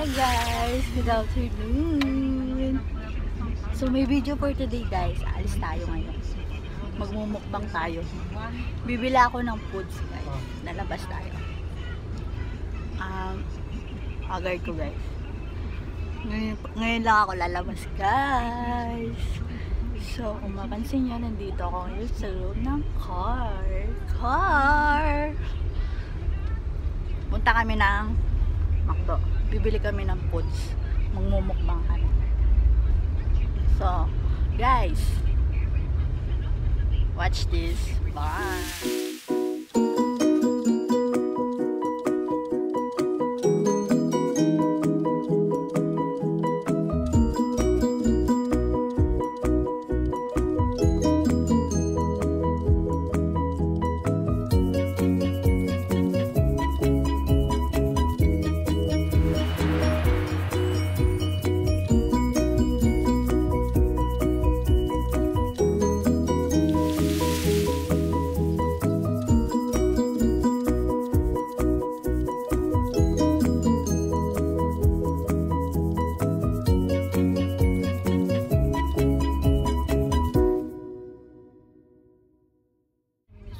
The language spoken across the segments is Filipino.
Hi guys! Good afternoon! So may video for today guys. Alis tayo ngayon. Magmumukbang tayo. Bibila ako ng foods guys. Lalabas tayo. Um, agad ko guys. Ngayon, ngayon lang ako lalabas guys. So kung mapansin nyo, nandito ako ngayon sa loob ng car. Car! Punta kami ng McDo. Bibili kami ng foods. Magmumukbang kami. So, guys, watch this. Bye!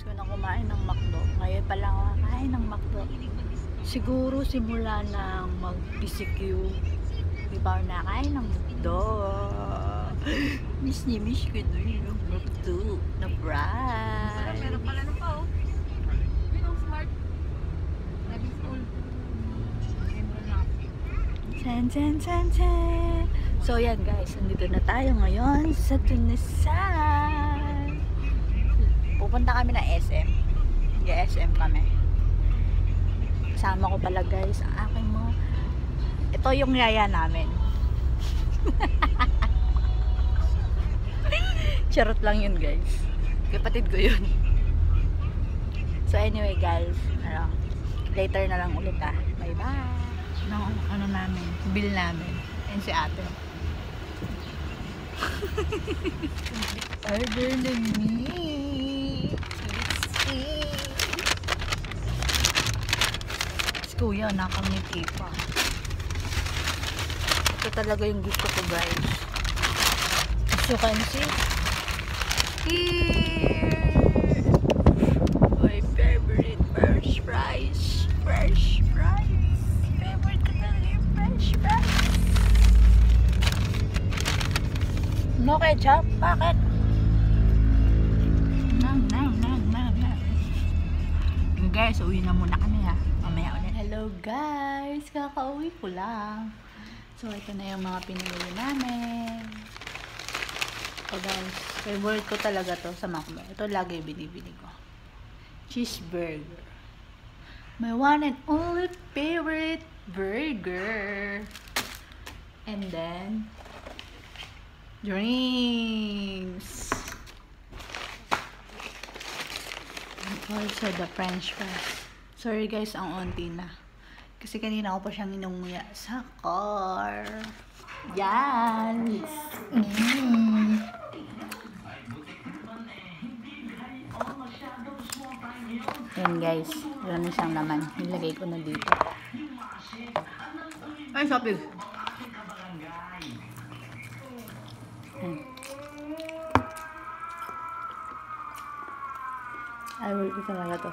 Miss ko na kumain ng McDo. Ngayon pa lang kakain ng McDo. Siguro simula nang mag-PCQ, di ba nakain ng McDo. Miss ni miss ko na yung McDo na fries. Meron pala na pa oh. Yun ang smart. Naging school. Chan, chan, chan, chan. So yan guys, nandito na tayo ngayon sa Tunisan. Kami ng SM. Nag-SM kami. Kasama ko pala guys, ang aking mga... Ito yung yaya namin. Charot lang yun guys. Kapatid ko yun. So anyway guys, ano, later na lang ulit ah. Bye bye. Ano, ano namin, bill namin. Ayun si ate. Order na me. Si kuya, nakangiti pa. Ito talaga yung gusto ko guys. As you can see, here, my favorite french fries. French fries. Favorite ko talaga yung fries. No ketchup? Bakit? Nang, nang, nang, nang. Yung guys, uwi na muna kami ha. Hello guys! Kakauwi ko lang. So, ito na yung mga pinili namin. So guys, favorite ko talaga to sa McDo. Ito lagi binibili ko. Cheeseburger. My one and only favorite burger. And then, drinks. And also the french fries. Sorry guys, ang onti na. Kasi kanina ako pa siyang inunguya sa car. Yan! Mm. Yan guys, wala na siyang laman. Nilagay ko na dito. Ay, shopping! Hmm. Ay, wait ko talaga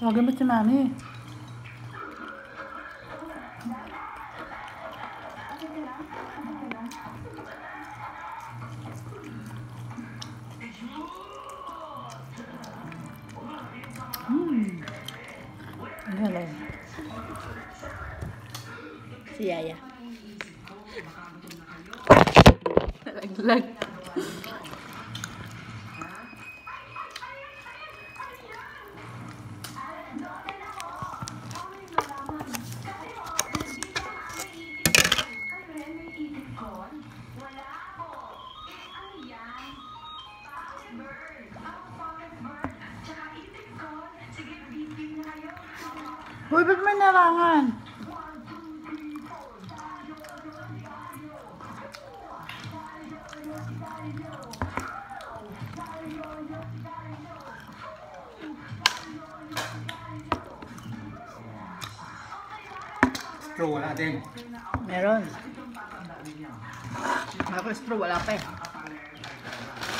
Huwag mo si mami. Hmm. Hello. Si Yaya. Laglag. Uy, ba't may narangan? Straw natin. Meron. Ako straw, wala pa eh.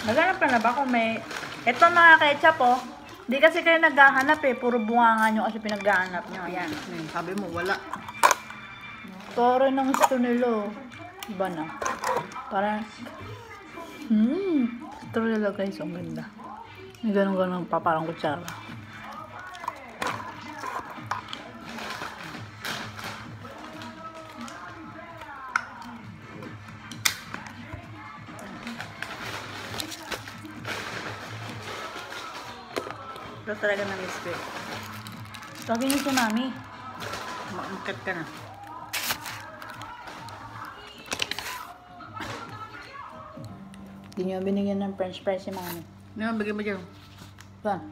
Naghanap ka na ba kung may... Ito mga ketchup oh. Hindi kasi kayo naghahanap eh. Puro bunganga nyo kasi pinaghahanap nyo. Ayan. Hmm, sabi mo, wala. Toro ng gusto nila. oh. Iba na. Parang... Hmm. Ito nila guys. Ang ganda. May ganun-ganun pa. Parang kutsara. Ito talaga miss ko. eh. Sabi niyo si mami. Maangkat ka na. Hindi niyo binigyan ng french fries si mami. Ano bigyan mo dyan? Saan?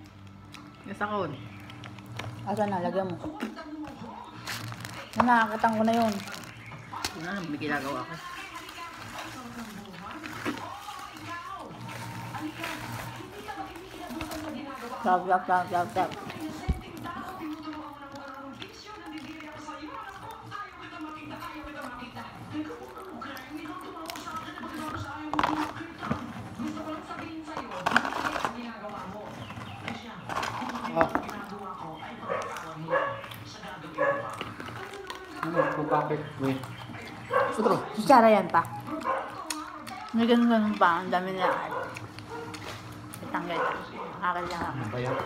Nasa kahon. Asan na? Lagyan mo. Na, nakakatang ko na yun. Ano na, may ginagawa ko. Stop, stop, stop, stop, stop. Ano, kung bakit? Wait. Sutro. Kutsara yan pa. May ganun-ganun pa. Ang dami nila. Itanggal. Akal lang ako. Ano ba yan?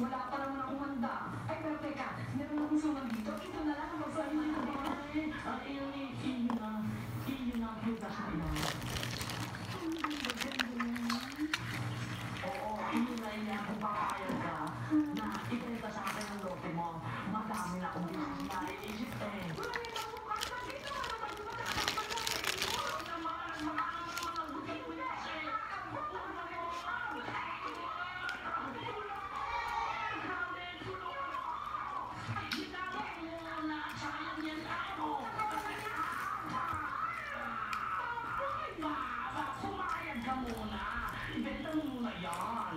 Wala pa naman akong handa. Ay, pero teka, meron akong suman dito. Ito na lang ang magsabi nito. Ay, iyon ni, iyon na, iyon na, prutas na iyon. Oo, iyon na iyan kung papayag ka na ibenta sa akin ang lote mo. Madami na akong business na iisip eh. Pumayag ka muna. Ibenta mo muna yan.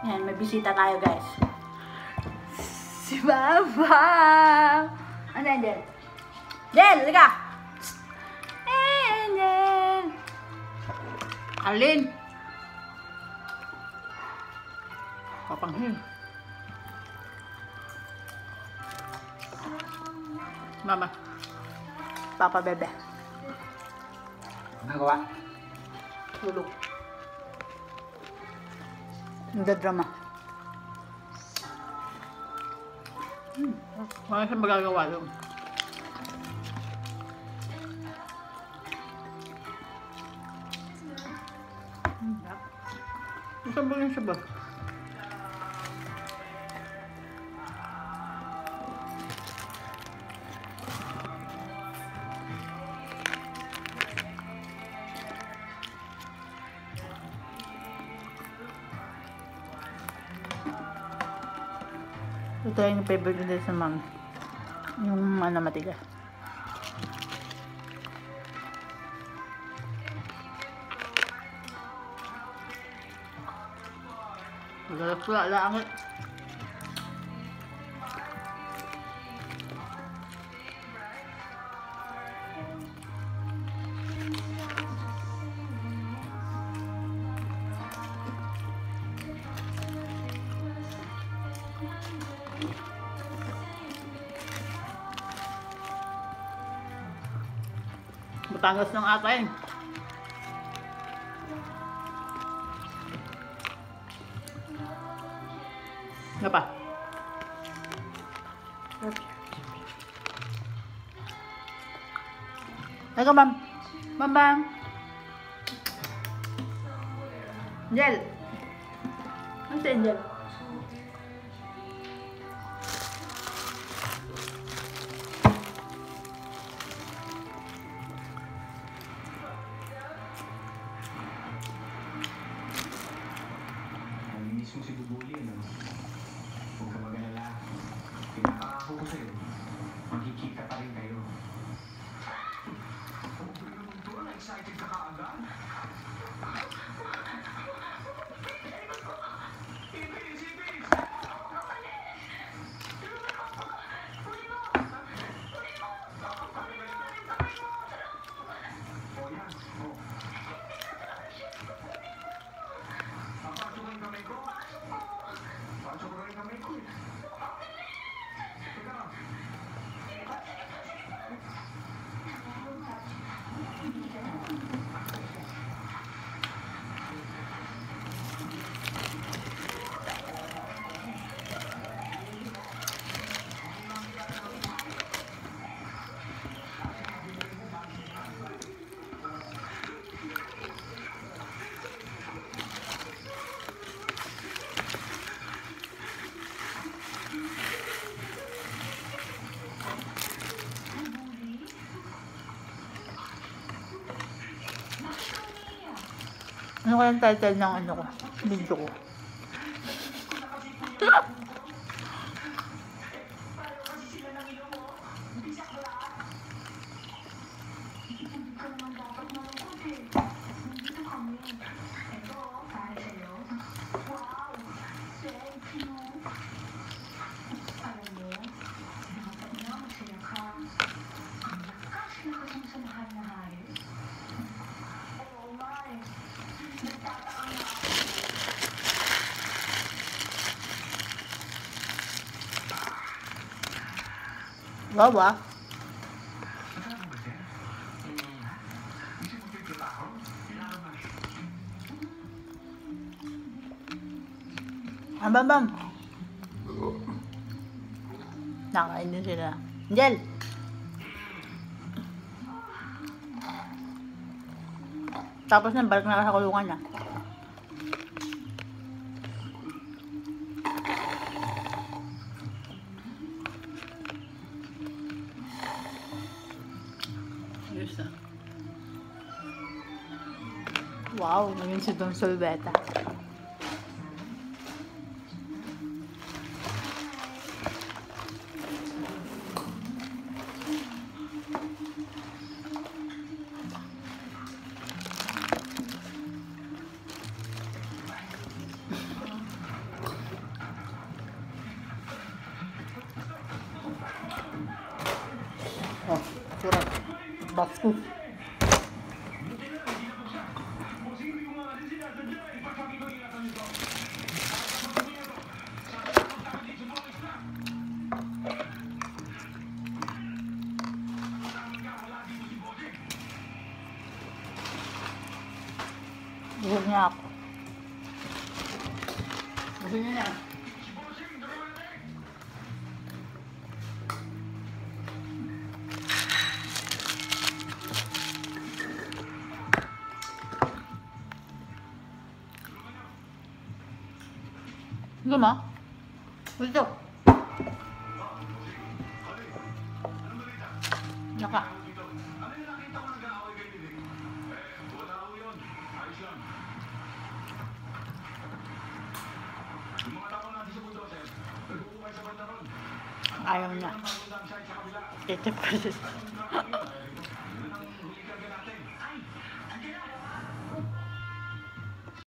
Yan, may bisita tayo guys. Si Baba! Ano yan, Del? Del, liga! Angel! Papanghil. Mama. Papa Bebe. Nagawa. Tulog. Nagdadrama. Wala siyang magagawa doon. Isa ba yun siya ba? Ito yung favorite nila sa mami. Yung ano matigas. Magalap ko lang. Batangas ng atay. Ano pa? Teka, ma'am. Ma'am, ma'am. Angel. Ano si Angel? Pinapangako ko Ano kayang title ng ano ko? Video ko. Ah, bam, bam. Nakain din sila. Angel! Tapos na, balik na sa kulungan na. Don Solveta. Oh, surat. Baskus. Busog niya ako. Busog niya na. Ito ma? Ito. Naka. Ano kabila. Ketchup kasi.